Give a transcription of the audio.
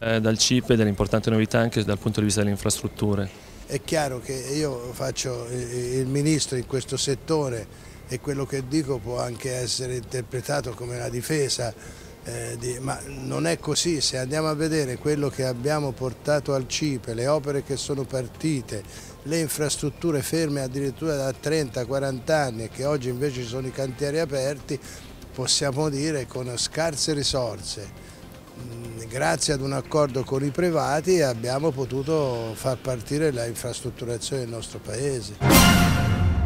Eh, dal CIPE delle importanti novità anche dal punto di vista delle infrastrutture. È chiaro che io faccio il ministro in questo settore e quello che dico può anche essere interpretato come una difesa, eh, di, ma non è così, se andiamo a vedere quello che abbiamo portato al CIPE, le opere che sono partite, le infrastrutture ferme addirittura da 30-40 anni e che oggi invece ci sono i cantieri aperti, possiamo dire con scarse risorse, grazie ad un accordo con i privati abbiamo potuto far partire la infrastrutturazione del nostro Paese.